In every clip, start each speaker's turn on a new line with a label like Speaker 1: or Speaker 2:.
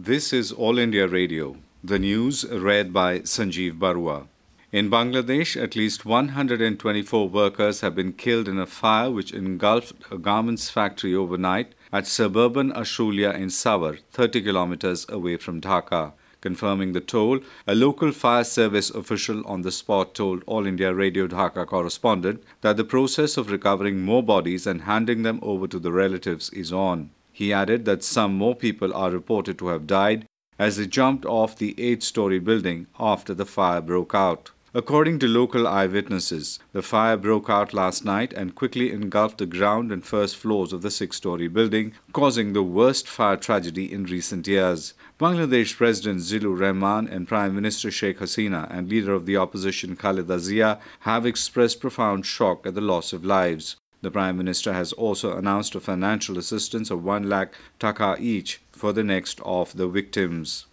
Speaker 1: This is All India Radio. The news read by Sanjeev Barua. In Bangladesh, at least 124 workers have been killed in a fire which engulfed a garments factory overnight at suburban Ashulia in Savar, 30 kilometers away from Dhaka. Confirming the toll, a local fire service official on the spot told All India Radio Dhaka correspondent that the process of recovering more bodies and handing them over to the relatives is on. He added that some more people are reported to have died as they jumped off the eight story building after the fire broke out. According to local eyewitnesses, the fire broke out last night and quickly engulfed the ground and first floors of the six story building, causing the worst fire tragedy in recent years. Bangladesh President Zillur Rahman and Prime Minister Sheikh Hasina and leader of the opposition Khaleda Zia have expressed profound shock at the loss of lives. The Prime Minister has also announced a financial assistance of 1 lakh taka each for the next of the victims.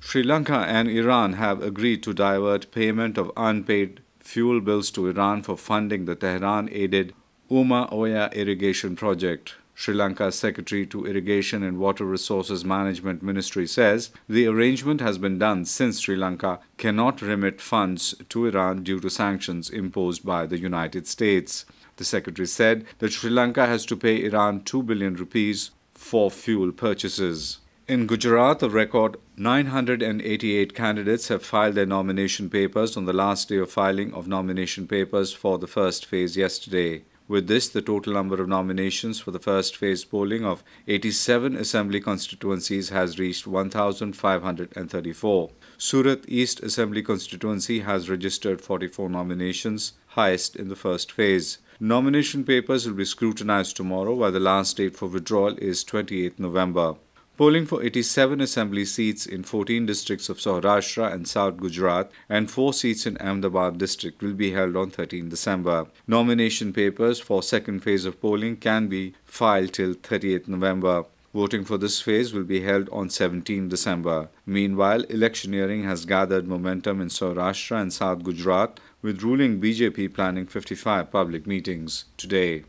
Speaker 1: Sri Lanka and Iran have agreed to divert payment of unpaid fuel bills to Iran for funding the Tehran aided Uma Oya irrigation project. Sri Lanka's Secretary to Irrigation and Water Resources Management Ministry says the arrangement has been done since Sri Lanka cannot remit funds to Iran due to sanctions imposed by the United States. The secretary said that Sri Lanka has to pay Iran 2 billion rupees for fuel purchases. In Gujarat, a record 988 candidates have filed their nomination papers on the last day of filing of nomination papers for the first phase yesterday. With this, the total number of nominations for the first phase polling of 87 assembly constituencies has reached 1,534. Surat East Assembly constituency has registered 44 nominations, highest in the first phase. Nomination papers will be scrutinized tomorrow, while the last date for withdrawal is 28 November. Polling for 87 assembly seats in 14 districts of Saurashtra and South Gujarat and 4 seats in Ahmedabad district will be held on 13 December. Nomination papers for second phase of polling can be filed till 38 November. Voting for this phase will be held on 17 December. Meanwhile, electioneering has gathered momentum in Saurashtra and South Gujarat, with ruling BJP planning 55 public meetings today.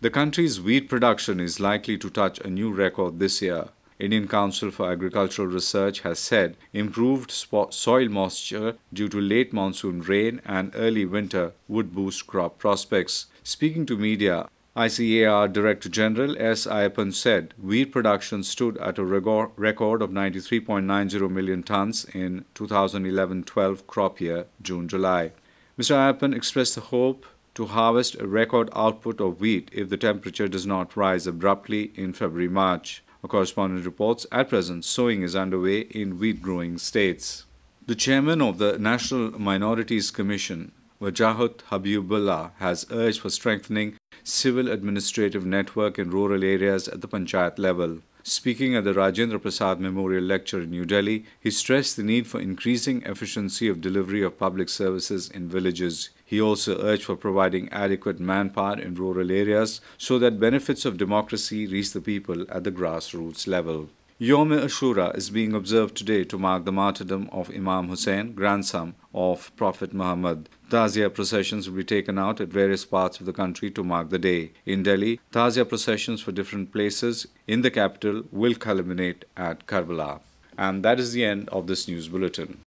Speaker 1: The country's wheat production is likely to touch a new record this year. Indian Council for Agricultural Research has said improved soil moisture due to late monsoon rain and early winter would boost crop prospects. Speaking to media, ICAR Director General S. Ayyappan said wheat production stood at a record of 93.90 million tons in 2011-12 crop year, June-July. Mr. Ayyappan expressed the hope to harvest a record output of wheat if the temperature does not rise abruptly in February-March. A correspondent reports at present sowing is underway in wheat growing states. The chairman of the National Minorities Commission, Wajahat Habibullah, has urged for strengthening civil administrative network in rural areas at the panchayat level. Speaking at the Rajendra Prasad Memorial Lecture in New Delhi, he stressed the need for increasing efficiency of delivery of public services in villages. He also urged for providing adequate manpower in rural areas so that benefits of democracy reach the people at the grassroots level. Yom Ashura is being observed today to mark the martyrdom of Imam Hussein, grandson of Prophet Muhammad. Tazia processions will be taken out at various parts of the country to mark the day. In Delhi, Tazia processions for different places in the capital will culminate at Karbala. And that is the end of this news bulletin.